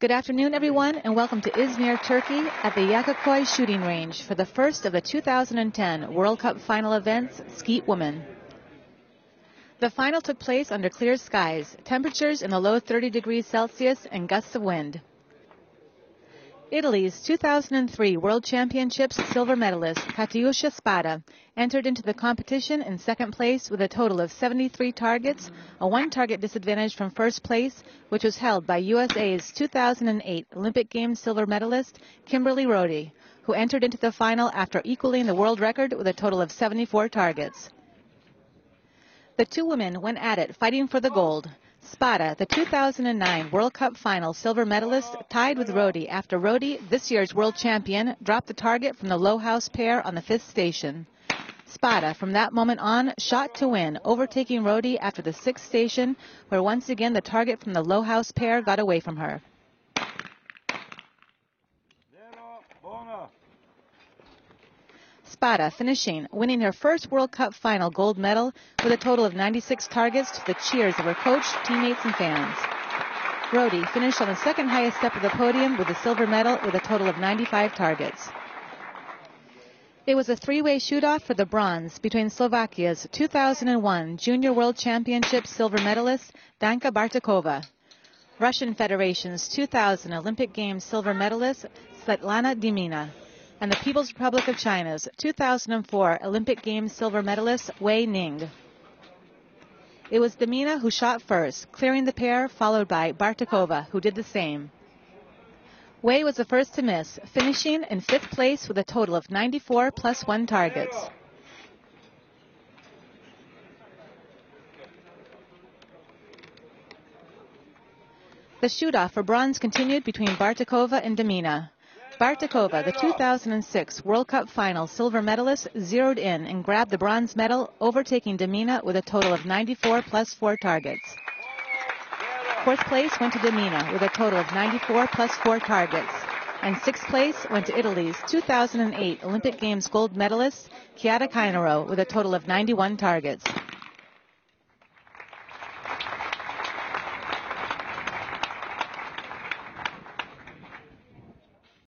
Good afternoon, everyone, and welcome to Izmir, Turkey at the Yakakoy Shooting Range for the first of the 2010 World Cup final events, Skeet Women. The final took place under clear skies, temperatures in the low 30 degrees Celsius, and gusts of wind. Italy's 2003 World Championships silver medalist Katiuscia Spada entered into the competition in second place with a total of 73 targets, a one target disadvantage from first place, which was held by USA's 2008 Olympic Games silver medalist Kimberly Rhode, who entered into the final after equaling the world record with a total of 74 targets. The two women went at it fighting for the gold. Spada, the 2009 World Cup final silver medalist, tied with Rhode after Rhode, this year's world champion, dropped the target from the low house pair on the fifth station. Spada, from that moment on, shot to win, overtaking Rhode after the sixth station, where once again the target from the low house pair got away from her. Spada finishing, winning her first World Cup final gold medal with a total of 96 targets to the cheers of her coach, teammates, and fans. Rhode finished on the second highest step of the podium with a silver medal with a total of 95 targets. It was a three-way shoot-off for the bronze between Slovakia's 2001 Junior World Championship silver medalist Danka Bartekova, Russian Federation's 2000 Olympic Games silver medalist Svetlana Demina, and the People's Republic of China's 2004 Olympic Games silver medalist Wei Ning. It was Demina who shot first, clearing the pair, followed by Bartekova, who did the same. Wei was the first to miss, finishing in fifth place with a total of 94 plus one targets. The shoot-off for bronze continued between Bartekova and Demina. Bartekova, the 2006 World Cup final silver medalist, zeroed in and grabbed the bronze medal, overtaking Demina with a total of 94 plus 4 targets. Fourth place went to Demina with a total of 94 plus 4 targets. And sixth place went to Italy's 2008 Olympic Games gold medalist, Chiara Cainero, with a total of 91 targets.